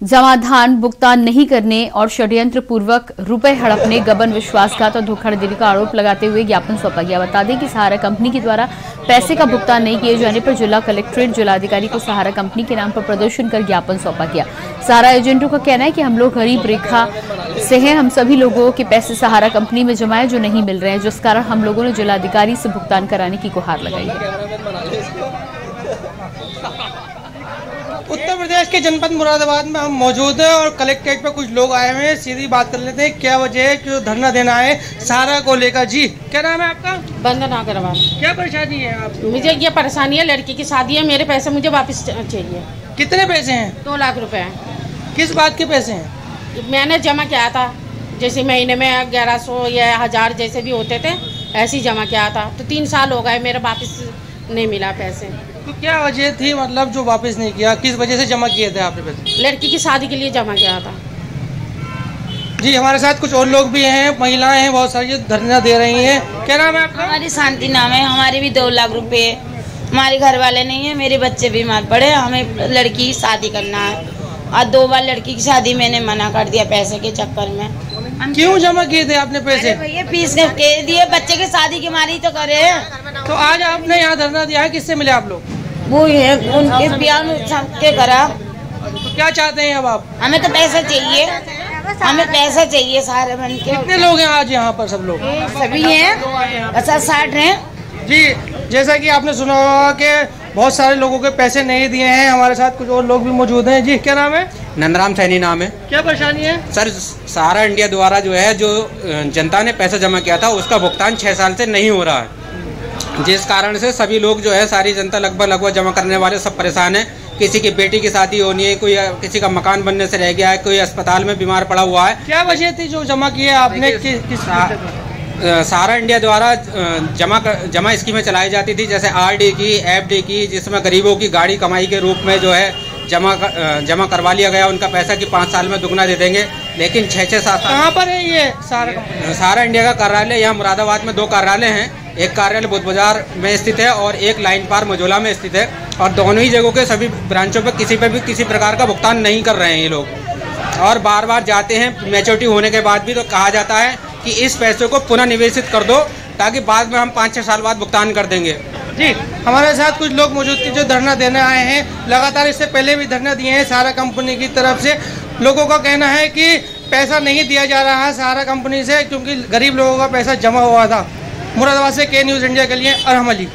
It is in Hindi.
समाधान भुगतान नहीं करने और षड्यंत्र पूर्वक रुपए हड़पने, गबन विश्वासघात और धोखाधड़ी का आरोप लगाते हुए ज्ञापन सौंपा गया। बता दें कि सहारा कंपनी के द्वारा पैसे का भुगतान नहीं किए जाने पर जिला कलेक्ट्रेट जिलाधिकारी को सहारा कंपनी के नाम पर प्रदर्शन कर ज्ञापन सौंपा गया। सहारा एजेंटों का कहना है कि हम लोग गरीब रेखा से हैं। हम सभी लोगों के पैसे सहारा कंपनी में जमाए जो नहीं मिल रहे हैं, जिस कारण हम लोगों ने जिलाधिकारी से भुगतान कराने की गुहार लगाई। है उत्तर प्रदेश के जनपद मुरादाबाद में हम मौजूद हैं और कलेक्ट्रेट पर कुछ लोग आए हुए हैं सीधी बात कर लेते हैं क्या वजह है क्यों धरना देना है सारा को लेकर? जी क्या नाम है आपका? बंधना करवा क्या परेशानी है आप? मुझे ये परेशानी है लड़की की शादी है मेरे पैसे मुझे वापस चाहिए। कितने पैसे हैं? दो लाख रुपए हैं। किस बात के पैसे हैं? मैंने जमा किया था जैसे महीने में ग्यारह सौ या हज़ार जैसे भी होते थे ऐसे ही जमा किया था। तो तीन साल हो गए मेरे वापस नहीं मिला पैसे। तो क्या वजह थी मतलब जो वापस नहीं किया? किस वजह से जमा किए थे आपने पैसे? लड़की की शादी के लिए जमा किया था। जी हमारे साथ कुछ और लोग भी हैं महिलाएँ हैं बहुत सारी धरना दे रही हैं। क्या नाम है आपका? हमारी शांति नाम है हमारे भी दो लाख रुपए हमारे घर वाले नहीं है मेरे बच्चे बीमार पड़े हमें लड़की की शादी करना है। और दो बार लड़की की शादी मैंने मना कर दिया पैसे के चक्कर में। हम क्यों जमा किए थे आपने पैसे? भैया फ़ीस के दिए बच्चे की शादी की मारी तो करे। तो आज आपने यहाँ धरना दिया है किससे मिले आप लोग? वो है उनके बयान के करा। तो क्या चाहते हैं अब आप? हमें तो पैसा चाहिए। हमें पैसा चाहिए सारे बन के। कितने लोग हैं आज यहाँ पर सब लोग? सभी हैं। पचास साठ हैं। जी जैसा कि आपने सुना होगा कि बहुत सारे लोगों के पैसे नहीं दिए हैं। हमारे साथ कुछ और लोग भी मौजूद हैं। जी क्या नाम है? नंदराम सैनी नाम है। क्या परेशानी है? सर सहारा इंडिया द्वारा जो है जो जनता ने पैसा जमा किया था उसका भुगतान छः साल से नहीं हो रहा है। जिस कारण से सभी लोग जो है सारी जनता लगभग लगभग जमा करने वाले सब परेशान है। किसी की बेटी की शादी होनी है कोई किसी का मकान बनने से रह गया है कोई अस्पताल में बीमार पड़ा हुआ है। क्या वजह थी जो जमा किए आपने? कि, किस सहारा इंडिया द्वारा जमा जमा स्कीमें चलाई जाती थी जैसे आरडी की एफडी की जिसमें गरीबों की गाड़ी कमाई के रूप में जो है जमा जमा करवा लिया गया। उनका पैसा कि पाँच साल में दुगना दे देंगे लेकिन छः छः सात कहाँ पर है ये सारा सहारा इंडिया का कार्यालय यहाँ मुरादाबाद में दो कार्यालय हैं। एक कार्यालय बुद्ध बाज़ार में स्थित है और एक लाइन पार मजोला में स्थित है। और दोनों ही जगहों के सभी ब्रांचों पर किसी पर भी किसी प्रकार का भुगतान नहीं कर रहे हैं ये लोग। और बार बार जाते हैं मेचोरिटी होने के बाद भी तो कहा जाता है कि इस पैसे को पुनः निवेशित कर दो, ताकि बाद में हम पाँच छः साल बाद भुगतान कर देंगे। जी, हमारे साथ कुछ लोग मौजूद थे जो धरना देने आए हैं। लगातार इससे पहले भी धरना दिए हैं सारा कंपनी की तरफ़ से। लोगों का कहना है कि पैसा नहीं दिया जा रहा है सारा कंपनी से, क्योंकि गरीब लोगों का पैसा जमा हुआ था। मुरादाबाद से के न्यूज़ इंडिया के लिए अरहम अली।